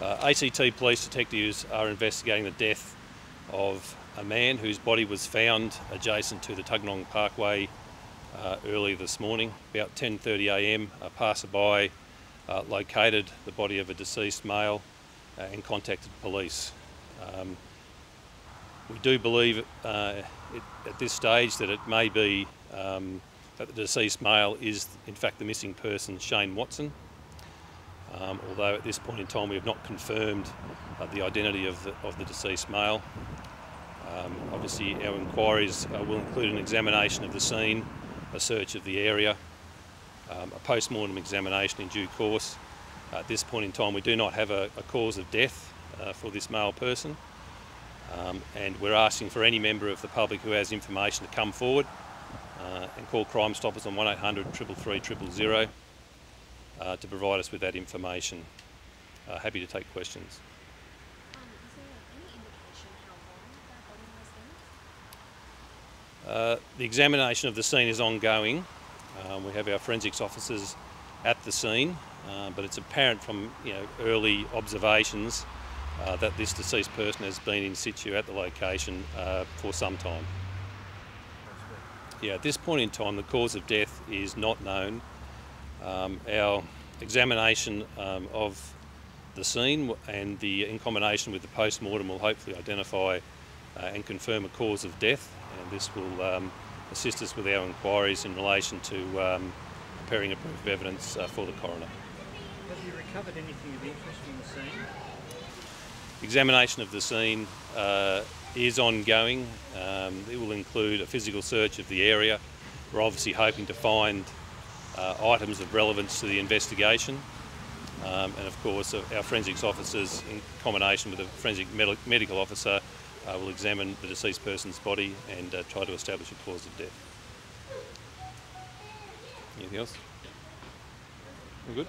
Uh, ACT police detectives are investigating the death of a man whose body was found adjacent to the Tuggeranong Parkway uh, early this morning. About 10.30am, a passerby uh, located the body of a deceased male uh, and contacted police. Um, we do believe uh, it, at this stage that it may be um, that the deceased male is in fact the missing person, Shane Watson. Um, although at this point in time we have not confirmed uh, the identity of the, of the deceased male. Um, obviously our inquiries uh, will include an examination of the scene, a search of the area, um, a post-mortem examination in due course. at this point in time we do not have a, a cause of death uh, for this male person um, and we're asking for any member of the public who has information to come forward uh, and call Crime Stoppers on 1800 333 000 uh, to provide us with that information. Uh, happy to take questions. Um, is there any indication how long that body has been? Uh, the examination of the scene is ongoing. Um, we have our forensics officers at the scene, uh, but it's apparent from you know, early observations uh, that this deceased person has been in situ at the location uh, for some time. Yeah, at this point in time, the cause of death is not known. Um, our examination um, of the scene and the in combination with the post-mortem will hopefully identify uh, and confirm a cause of death and this will um, assist us with our inquiries in relation to um, preparing a proof of evidence uh, for the coroner. Have you recovered anything of interest from the scene? Examination of the scene uh, is ongoing. Um, it will include a physical search of the area. We're obviously hoping to find items of relevance to the investigation. Um, and of course, uh, our forensics officers, in combination with a forensic med medical officer, uh, will examine the deceased person's body and uh, try to establish a cause of death. Anything else? We're good?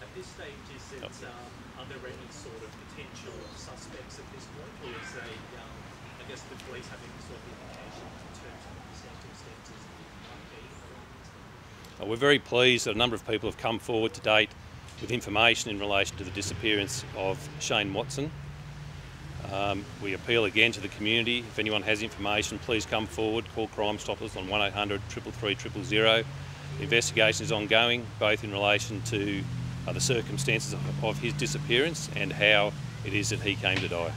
At this stage, is it, um, are there any sort of potential suspects at this point, or is they, um, I guess the police having sort of indication in terms of the circumstances that it might be around this? Uh, We're very pleased that a number of people have come forward to date with information in relation to the disappearance of Shane Watson. Um, we appeal again to the community. If anyone has information, please come forward, call Crime Stoppers on 1800 333 000. The investigation is ongoing, both in relation to uh, the circumstances of, of his disappearance and how it is that he came to die.